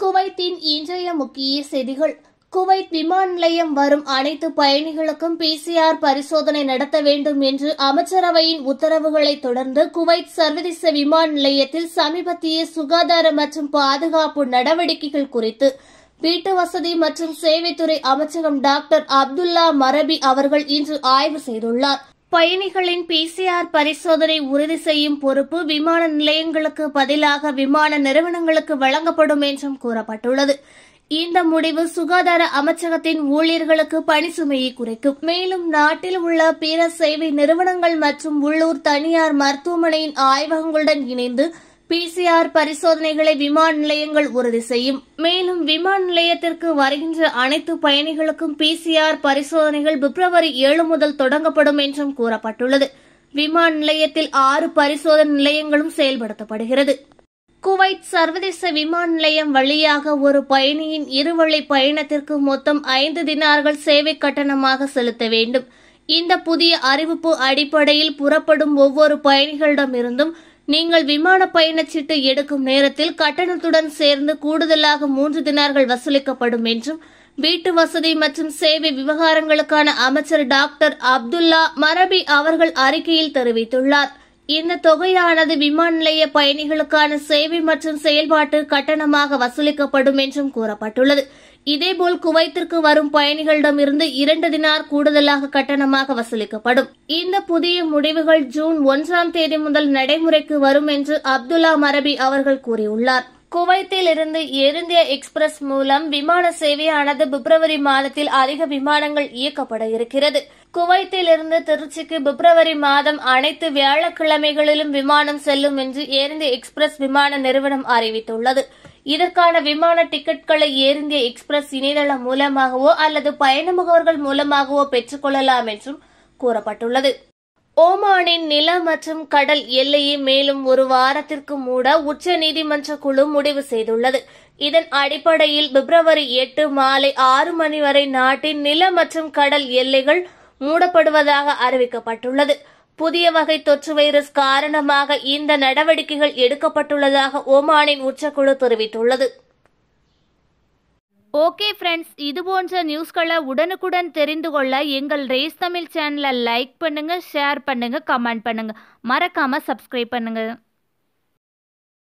குவைத்தின் இன்றைய முக்கிய செய்திகள். குவைத் விமான நிலையம் வரும் அனைத்து பயணிகளுக்கும் பிசிஆர் பரிசோதனை நடத்த வேண்டும் என்று அமைச்சரவையின் உத்தரவுகளை தொடர்ந்து குவைத் சர்வதேச விமான நிலையத்தில் சமீபத்திய சுகாதார மற்றும் பாதுகாப்பு நடவடிக்கைகள் குறித்து வீட்டு வசதி மற்றும் சேவைத்துறை அமைச்சகம் டாக்டர் அப்துல்லா மரபி அவர்கள் இன்று ஆய்வு செய்துள்ளார். பயணிகளின் பிசிஆர் பரிசோதனை உறுதி செய்யும் பொறுப்பு விமான நிலையங்களுக்கு பதிலாக விமான நிறுவனங்களுக்கு வழங்கப்படும் என்றும் கூறப்பட்டுள்ளது. இந்த முடிவு சுகாதார அமைச்சகத்தின் ஊழியர்களுக்கு பணி சுமையை குறைக்கும். மேலும் நாட்டில் உள்ள பிற சேவை நிறுவனங்கள் மற்றும் உள்ளூர் தனியார் மருத்துவமனையின் ஆய்வகங்களுடன் இணைந்து பிசிஆர் பரிசோதனைகளை விமான நிலையங்கள் உறுதி செய்யும். மேலும் விமான நிலையத்திற்கு வருகின்ற அனைத்து பயணிகளுக்கும் பிசிஆர் பரிசோதனைகள் பிப்ரவரி ஏழு முதல் தொடங்கப்படும் என்றும் கூறப்பட்டுள்ளது. விமான நிலையத்தில் ஆறு பரிசோதனை நிலையங்களும் செயல்படுத்தப்படுகிறது. குவைத் சர்வதேச விமான நிலையம் வழியாக ஒரு பயணியின் இருவழி பயணத்திற்கு மொத்தம் ஐந்து தினார்கள் சேவை கட்டணமாக செலுத்த வேண்டும். இந்த புதிய அறிவிப்பு அடிப்படையில் புறப்படும் ஒவ்வொரு பயணிகளிடமிருந்தும் நீங்கள் விமான பயணச்சீட்டு எடுக்கும் நேரத்தில் கட்டணத்துடன் சேர்ந்து கூடுதலாக மூன்று தினார்கள் வசூலிக்கப்படும் என்றும் வீட்டு வசதி மற்றும் சேவை விவகாரங்களுக்கான அமைச்சர் டாக்டர் அப்துல்லா மரபி அவர்கள் அறிக்கையில் தெரிவித்துள்ளார். இந்த தொகையானது விமான நிலைய பயணிகளுக்கான சேவை மற்றும் செயல்பாட்டு கட்டணமாக வசூலிக்கப்படும் என்றும் கூறப்பட்டுள்ளது. இதேபோல் குவைத்திற்கு வரும் பயணிகளிடமிருந்து இரண்டு தினார் கூடுதலாக கட்டணமாக வசூலிக்கப்படும். இந்த புதிய முடிவுகள் ஜூன் ஒன்றாம் தேதி முதல் நடைமுறைக்கு வரும் என்று அப்துல்லா மரபி அவர்கள் கூறியுள்ளார். குவைத்தில் இருந்து ஏர் இந்தியா எக்ஸ்பிரஸ் மூலம் விமான சேவையானது பிப்ரவரி மாதத்தில் அதிக விமானங்கள் இயக்கப்பட இருக்கிறது. குவைத்தில் இருந்து திருச்சிக்கு பிப்ரவரி மாதம் அனைத்து வியாழக்கிழமைகளிலும் விமானம் செல்லும் என்று ஏர் இந்தியா எக்ஸ்பிரஸ் விமான நிறுவனம் அறிவித்துள்ளது. இதற்கான விமான டிக்கெட்களை ஏர் இந்தியா எக்ஸ்பிரஸ் இணையதளம் மூலமாகவோ அல்லது பயண முகவர்கள் மூலமாகவோ பெற்றுக்கொள்ளலாம் என்றும் கூறப்பட்டுள்ளது. ஓமானின் நில மற்றும் கடல் எல்லையை மேலும் ஒரு வாரத்திற்கு மூட உச்ச நீதிமன்ற குழு முடிவு செய்துள்ளது. இதன் அடிப்படையில் பிப்ரவரி எட்டு மாலை ஆறு மணி வரை நாட்டின் நில மற்றும் கடல் எல்லைகள் மூடப்படுவதாக அறிவிக்கப்பட்டுள்ளது. புதிய வகை தொற்று வைரஸ் காரணமாக இந்த நடவடிக்கைகள் எடுக்கப்பட்டுள்ளதாக ஓமானின் உச்சக்குழு தெரிவித்துள்ளது. ஓகே ஃப்ரெண்ட்ஸ் இது போன்ற நியூஸ்களை உடனுக்குடன் தெரிந்து கொள்ள எங்கள் ரேஸ் தமிழ் சேனலை லைக் பண்ணுங்க ஷேர் பண்ணுங்க கமெண்ட் பண்ணுங்க. மறக்காம சப்ஸ்கிரைப் பண்ணுங்க.